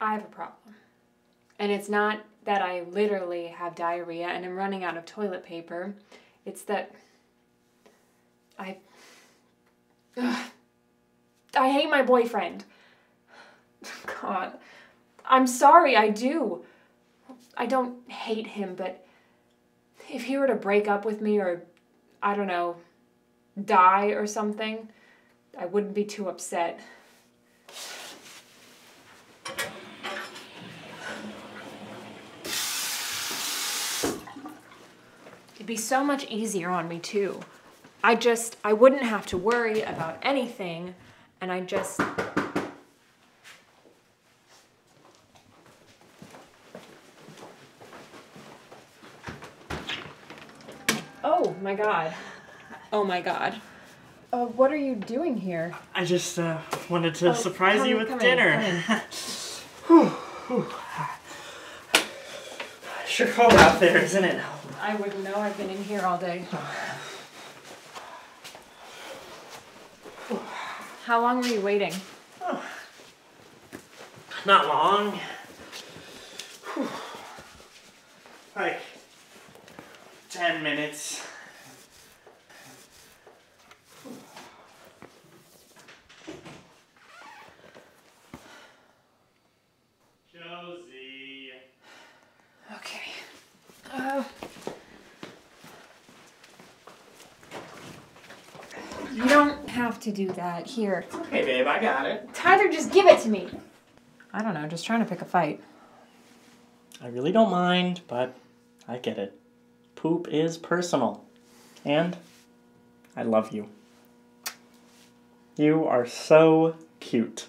I have a problem. And it's not that I literally have diarrhea and I'm running out of toilet paper. It's that I. Ugh. I hate my boyfriend. God. I'm sorry, I do. I don't hate him, but if he were to break up with me or, I don't know, die or something, I wouldn't be too upset. It'd be so much easier on me, too. I just, I wouldn't have to worry about anything, and I just. Oh my god. Oh my god. Uh, what are you doing here? I just uh, wanted to Oh, surprise come- you with come in, dinner. come Whew, whew. Sure cold out there, isn't it? I wouldn't know. I've been in here all day. How long were you waiting? Not long. Whew. Like ten minutes. Josie. Okay. Uh, you don't have to do that. Here. Okay, babe, I got it. Tyler, just give it to me. I don't know, just trying to pick a fight. I really don't mind, but I get it. Poop is personal. And I love you. You are so cute.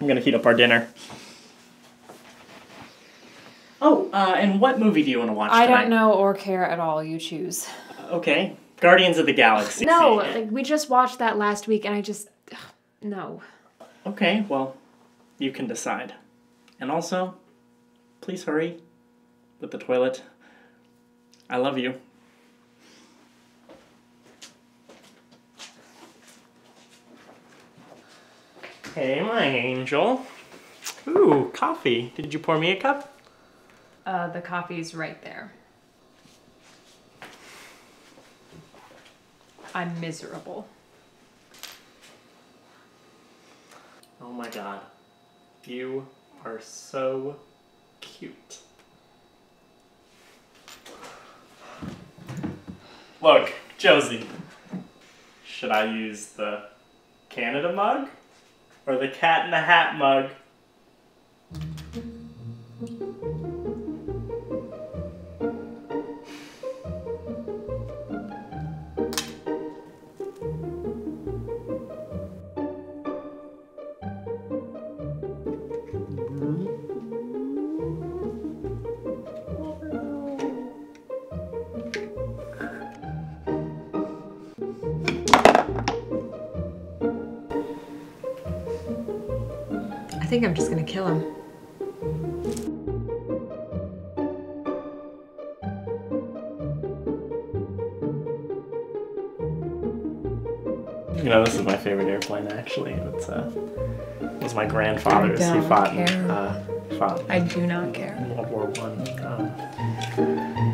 I'm gonna heat up our dinner. Oh, uh, and what movie do you want to watch I tonight? don't know or care at all. You choose. Okay, Guardians of the Galaxy. No, like we just watched that last week and I just. ugh, no. Okay, well, you can decide. And also, please hurry with the toilet. I love you. Hey, my angel. Ooh, coffee. Did you pour me a cup? Uh, the coffee's right there. I'm miserable. Oh my god. You are so cute. Look, Josie. Should I use the Canada mug or the cat in the hat mug? Think I'm just gonna kill him. You know, this is my favorite airplane actually. It's uh it was my grandfather's. He don't fought in uh fought I do not care. in World War One. Um,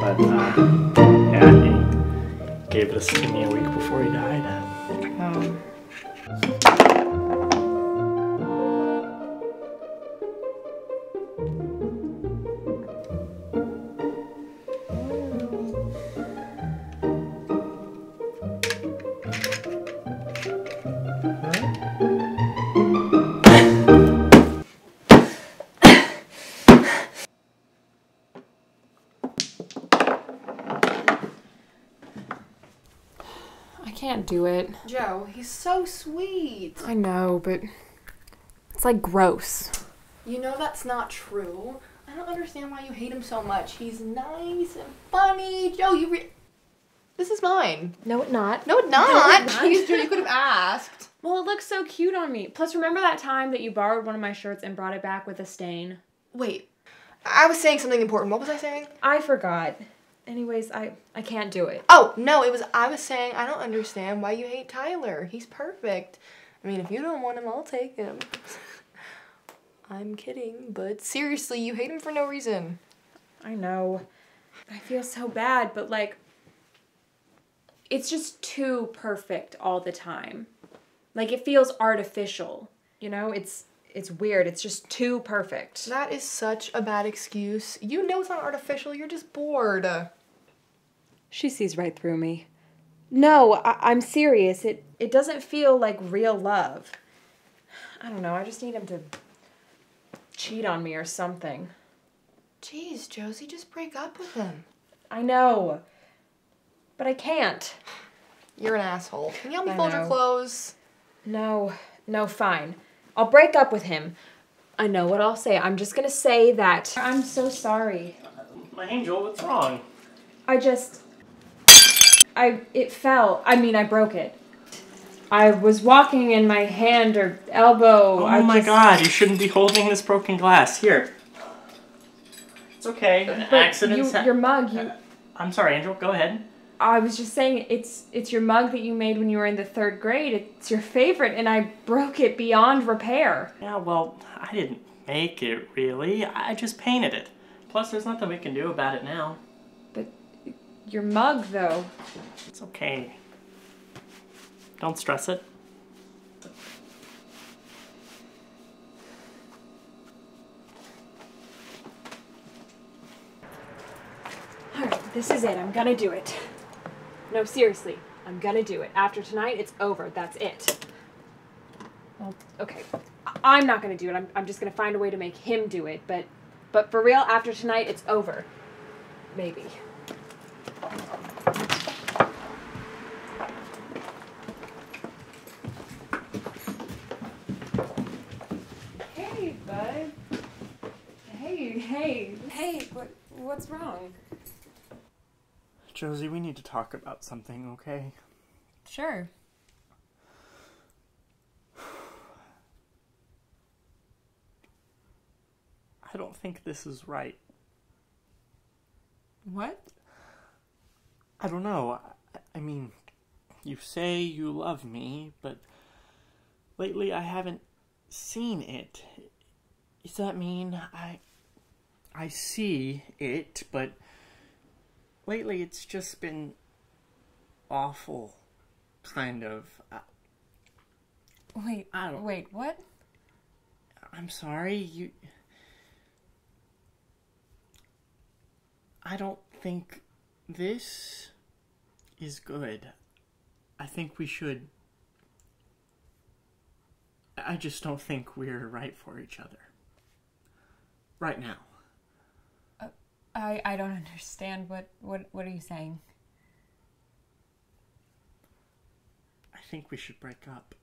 but uh, yeah, he gave this to me a week before he died. Can't do it. Joe, he's so sweet. I know, but it's like gross. You know that's not true. I don't understand why you hate him so much. He's nice and funny. Joe, you re- This is mine. No, it not. No, it's not. not. Jeez, Joe, you could have asked. Well, it looks so cute on me. Plus, remember that time that you borrowed one of my shirts and brought it back with a stain? Wait. I was saying something important. What was I saying? I forgot. Anyways, I I can't do it. Oh, no, it was I was saying I don't understand why you hate Tyler. He's perfect. I mean, if you don't want him, I'll take him. I'm kidding, but seriously, you hate him for no reason. I know. I feel so bad, but like, it's just too perfect all the time. Like it feels artificial. You know, it's it's weird. It's just too perfect. That is such a bad excuse. You know it's not artificial, you're just bored. She sees right through me. No, I- I'm serious. It it doesn't feel like real love. I don't know. I just need him to cheat on me or something. Jeez, Josie, just break up with him. I know, but I can't. You're an asshole. Can you help me I fold your clothes? No, no, fine. I'll break up with him. I know what I'll say. I'm just gonna say that I'm so sorry. My angel, what's wrong? I just I it fell. I mean, I broke it. I was walking and my hand or elbow. Oh I my just- god, you shouldn't be holding this broken glass. Here. It's okay. But Accidents. you, your mug. You. Uh, I'm sorry, Angel. Go ahead. I was just saying it's it's your mug that you made when you were in the third grade. It's your favorite, and I broke it beyond repair. Yeah, well, I didn't make it really. I just painted it. Plus, there's nothing we can do about it now. But your mug, though. It's okay. Don't stress it. All right, this is it. I'm gonna do it. No, seriously, I'm gonna do it. After tonight, it's over. That's it. Well, okay. I- I'm not gonna do it. I'm, I'm just gonna find a way to make him do it. But, but for real, after tonight, it's over. Maybe. Hey, bud. Hey, hey, hey. What, what's wrong? Josie, we need to talk about something, okay? Sure. I don't think this is right. What? I don't know. I, I mean, you say you love me, but lately I haven't seen it. Does that mean I I see it, but lately it's just been awful kind of. I, Wait, I don't- wait, what? I'm sorry, you I don't think this is good. I think we should I just don't think we're right for each other. Right now. I I don't understand. What what what are you saying? I think we should break up.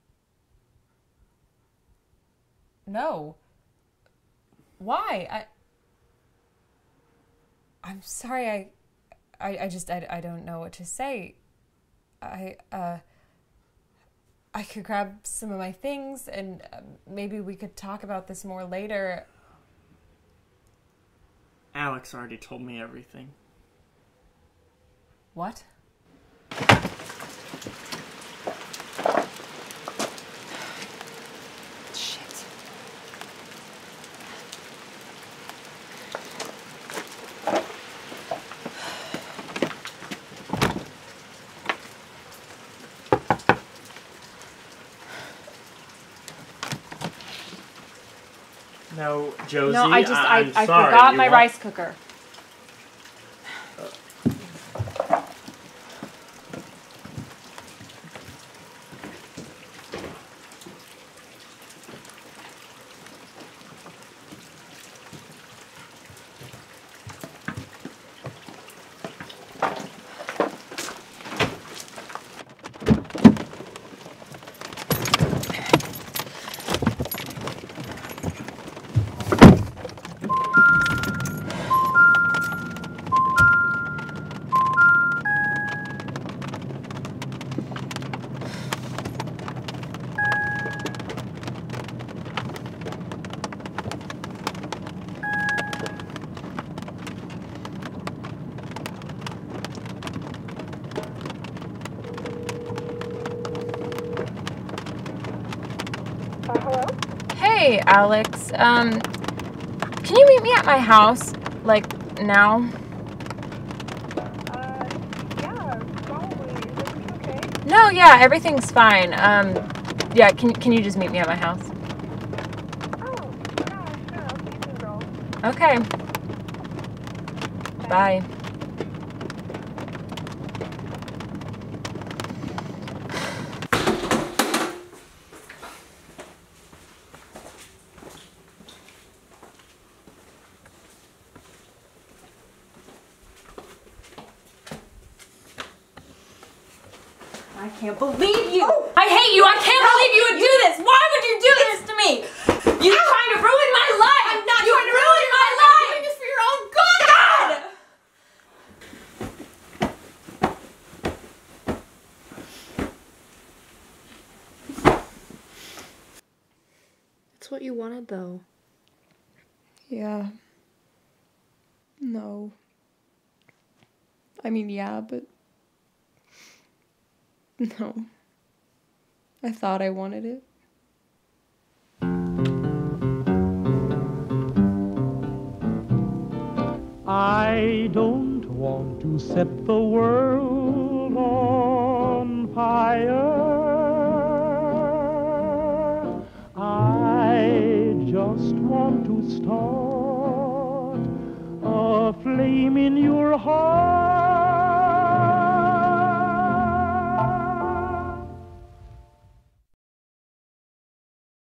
No. Why? I I'm sorry. I I, I just I, I don't know what to say. I uh I could grab some of my things and uh, maybe we could talk about this more later. Alex already told me everything. What? Shit. No, Josie. No, I just I, I'm I forgot my rice cooker. Hey, Alex. Um, can you meet me at my house, like now? Uh, yeah, probably. Is everything okay? No, yeah, everything's fine. Um, yeah, can can you just meet me at my house? Oh, yeah, sure. I'll see you soon, girl. Okay. Bye. I can't believe you! Oh. I hate you! I can't believe you would do this! Why would you do this to me? You're trying to ruin my life! I'm not you trying to ruin my life! You're doing this for your own good! God! It's what you wanted, though. Yeah. No. I mean, yeah, but. No. I thought I wanted it. I don't want to set the world on fire. I just want to start a flame in your heart.